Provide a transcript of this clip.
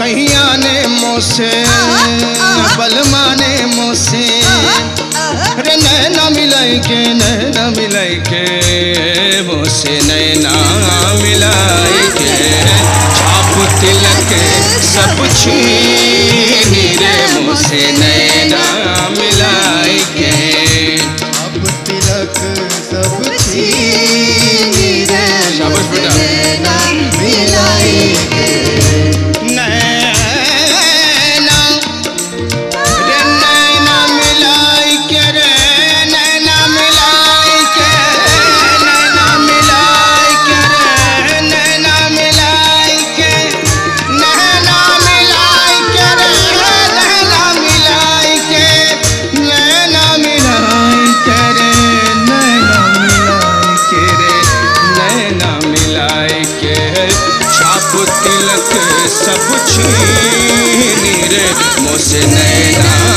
कहिया ने मोसे, बलमा ने मोसे, रे नैना मिलाई के, नैना मिलाई के, मोसे नैना मिलाई के। छाप तिलक सब छीनी रे, मोसे नैना मिलाई के। छाप तिलक सब छीनी छाप तिलक सब छीनी रे। मोसे नैना